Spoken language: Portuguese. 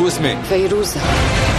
with me. Feirusa.